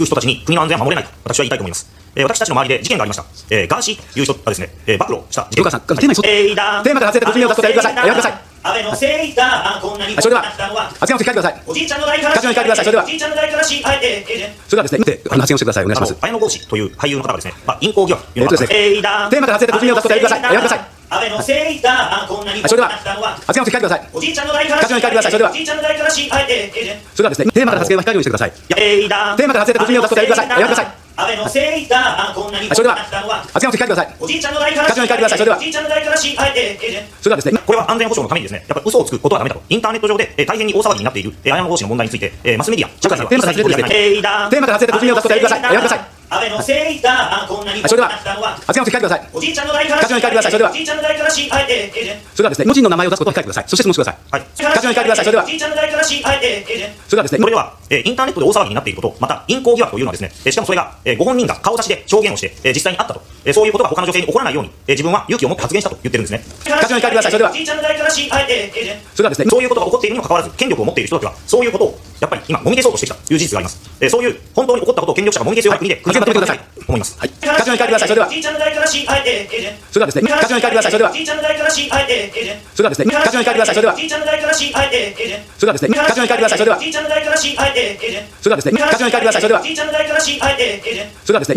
く人たちに国の安全は守れないと私は言いたいと思います。えー私たちの周りで事件がありました。えーガーシーという人がですね、えー暴露した事件。黒川さんテーマに沿ってえーだテーマから外れたご記名を出すことやめてくださいやめてください安倍のせいだ、こんなにはいそれでは発言をして書いてくださいおじいちゃんの代から発言を書いてくださいそれではおじいちゃんの代からし、あえて、えーそれではですねであの発言をしてくださいお願いしますあの綾野剛氏という俳優の方がですね、まあ、淫行疑惑というのがえーとですねテーマから外れたご記名を出すことやめてくださいやめてください安倍のせいだ、こんなにはいそれでは発言をして書いてください。おじいちゃんの代から発言を書いてください。それでは。おじいちゃんの代からし、あえて、えーそれではですねテーマから発言は控えるようにしてください。えーだテーマから外れたご記名を出すことをやめてください。やめてください。安倍のせいだ、こんなにはいそれでは発言をして書いてください。おじいちゃんの代から発言を書いてください。それでは。おじいちゃんの代からし、あえて、え。ーそれではですねこれは安全保障のためにですね、やっぱり嘘をつくことはダメだと。インターネット上で、えー大変に大騒ぎになっている、えー、綾野剛氏の問題について、えーマスメディア、社会ではテーマから外れてです。ねえーだテーマから外れたご記名を出すことをやめてください。やめてください安倍のせいだ、こんなにはいそれでは発言をして書いてください。おじいちゃんの代から発言を書いてください。それではおじいちゃんの代からし、あえて、えーそれではですね個人の名前を出すことを控えてください。そして質問してください。はい。発言を書いてくださいそれではおじいちゃんの代からし、あえて、えーそれではですねこれでは、えーインターネットで大騒ぎになっていること、また、淫行疑惑というのはですね、えーしかもそれが、えーご本人が顔出しで証言をして、えー実際にあったと、えーそういうことが他の女性に起こらないように、えー自分は勇気を持って発言したと言ってるんですね。発言を書いてください。それでは。おじいちゃんの代からし、あえて、えー。それではですねそういうことが起こっているにもかかわらず、権力を持っている人たちは、そういうことを、やっぱり今、もみ消そうとしてきたという事実があります。えーそういう、本当に起こったことを権力者がもみ消すような国で、はい。発言を止めてください。と思い。ます。は。い。発言を書い。てください。それではそれではですね発言を書い。てください。それではそれではですね発言を書い。てください。それではそれではですね発言を書い。てください。それではそれではですね発言を書い。てください。それではそれではですね